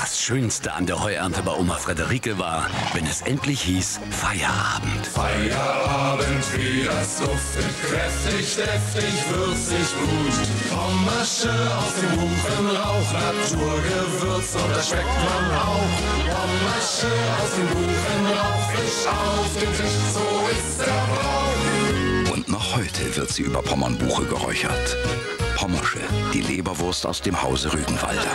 Das Schönste an der Heuernte bei Oma Frederike war, wenn es endlich hieß Feierabend. Feierabend, wie das duftet, kräftig, deftig, würzig, gut. Pommersche aus dem Buchenrauch, Naturgewürz und das schmeckt man auch. Pommersche aus dem Buchenrauch, Fisch auf dem Tisch, so ist der Brauch. Und noch heute wird sie über Pommernbuche geräuchert. Pommersche, die Leberwurst aus dem Hause Rügenwalder.